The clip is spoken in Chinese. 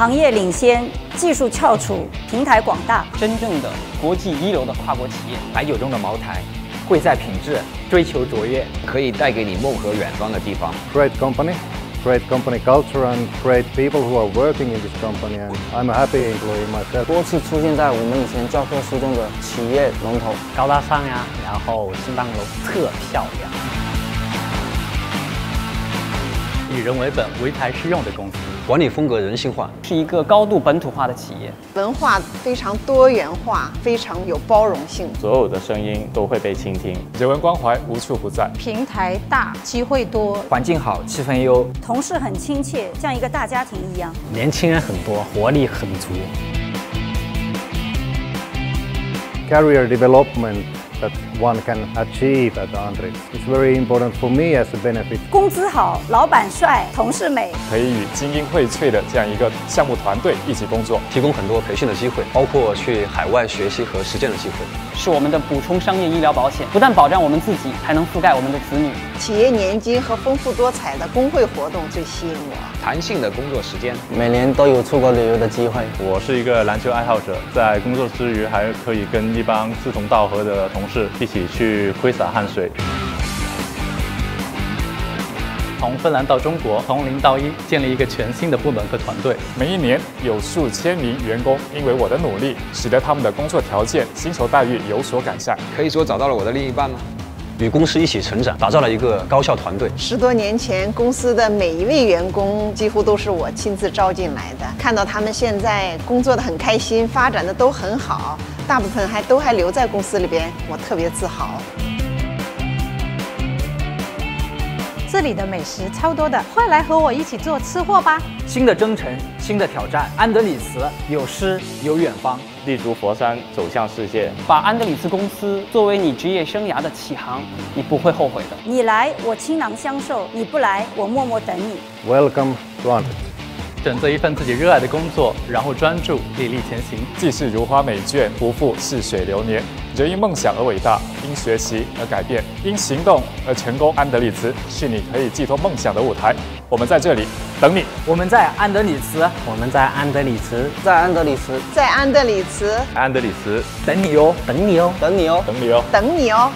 行业领先，技术翘楚，平台广大，真正的国际一流的跨国企业。白酒中的茅台，贵在品质，追求卓越，可以带给你梦和远方的地方。Great company, great company culture, and great people who are working in this company. And I'm a happy employee myself. 多次出现在我们以前教科书中的企业龙头，高大上呀，然后新办楼特漂亮。以人为本、唯才是用的公司，管理风格人性化，是一个高度本土化的企业，文化非常多元化，非常有包容性，所有的声音都会被倾听，人文关怀无处不在，平台大，机会多，环境好，气氛优，同事很亲切，像一个大家庭一样，年轻人很多，活力很足，career development。That one can achieve at Andritz. It's very important for me as a benefit. 工资好，老板帅，同事美，可以与精英荟萃的这样一个项目团队一起工作，提供很多培训的机会，包括去海外学习和实践的机会。是我们的补充商业医疗保险，不但保障我们自己，还能覆盖我们的子女。企业年金和丰富多彩的工会活动最吸引我。弹性的工作时间，每年都有出国旅游的机会。我是一个篮球爱好者，在工作之余还可以跟一帮志同道合的同事一起去挥洒汗水。从芬兰到中国，从零到一，建立一个全新的部门和团队。每一年有数千名员工因为我的努力，使得他们的工作条件、薪酬待遇有所改善。可以说找到了我的另一半吗？与公司一起成长，打造了一个高效团队。十多年前，公司的每一位员工几乎都是我亲自招进来的。看到他们现在工作的很开心，发展的都很好，大部分还都还留在公司里边，我特别自豪。这里的美食超多的，快来和我一起做吃货吧！新的征程，新的挑战，安德里茨有诗有远方，立足佛山，走向世界。把安德里茨公司作为你职业生涯的起航，你不会后悔的。你来，我倾囊相授；你不来，我默默等你。Welcome to Andritz。选择一份自己热爱的工作，然后专注，砥砺前行。既是如花美眷，不负似水流年。人因梦想而伟大，因学习而改变，因行动而成功。安德里茨是你可以寄托梦想的舞台。我们在这里等你。我们在安德里茨，我们在安德里茨，在安德里茨，在安德里茨，安德里茨等你哦，等你哦，等你哦，等你哦，等你哦。